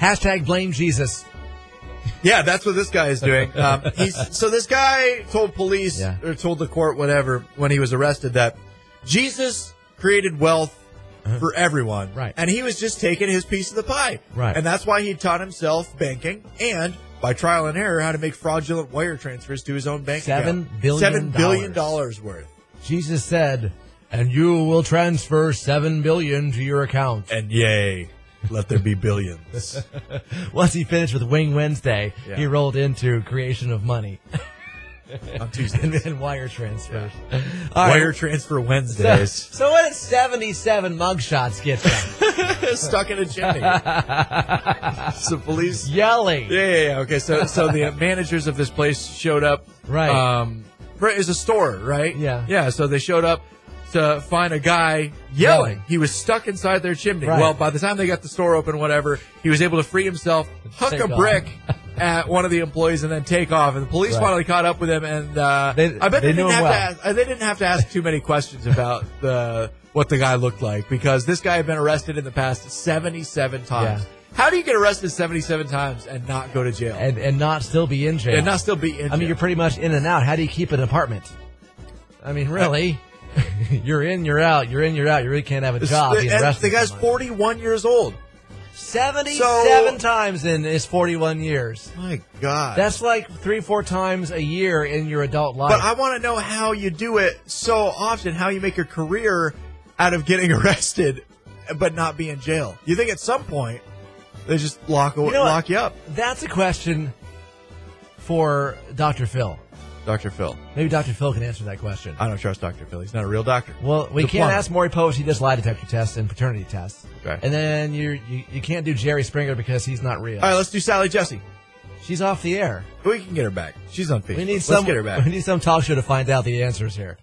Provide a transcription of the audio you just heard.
Hashtag blame Jesus. Yeah, that's what this guy is doing. Um, he's, so this guy told police Yeah. or told the court, whatever, when he was arrested, that Jesus created wealth for everyone, Uh-huh. Right. And he was just taking his piece of the pie, Right. And that's why he taught himself banking and by trial and error how to make fraudulent wire transfers to his own bank Seven account. billion seven billion dollars. dollars worth. Jesus said, and you will transfer seven billion to your account. And yay, let there be billions. Once he finished with Wing Wednesday, Yeah. he rolled into creation of money on Tuesday. and, and wire transfers. Right. Wire transfer So, Wednesdays. so what did 77 mugshots get you? Stuck in a chimney. so police Yelling. Yeah, yeah, yeah. Okay, so so the managers of this place showed up. Right. Um, right, it's a store, right? Yeah. Yeah. So they showed up to find a guy yelling. He was stuck inside their chimney. Right. Well, by the time they got the store open, whatever, he was able to free himself, huck Take a brick at one of the employees, and then take off. And the police Right. finally caught up with him, and uh, They- I bet they they, didn't have well. to ask, uh, they didn't have to ask too many questions about the what the guy looked like because this guy had been arrested in the past seventy-seven times. Yeah. How do you get arrested 77 times and not go to jail? And, and not still be in jail. and not still be in I mean, you're pretty much in and out. How do you keep an apartment? I mean, really? you're in, you're out. You're in, you're out. You really can't have a job the, and the guy's so 41 years old. 77 So- times in his 41 years. My God. That's like three, four times a year in your adult life. but I want to know how you do it so often, how you make your career out of getting arrested but not be in jail. You think at some point they just lock, You know what? lock you up? That's a question for Dr. Phil. Dr. Phil. Maybe Dr. Phil can answer that question. I don't trust Dr. Phil. He's not a real doctor. Well, we He's a can't ask Maury Povich. He does lie detector tests and paternity tests. Okay. And then you you you can't do Jerry Springer because he's not real. All right, let's do Sally Jessy. She's off the air. We can get her back. She's on Facebook. We need let's some. get her back. We need some talk show to find out the answers here.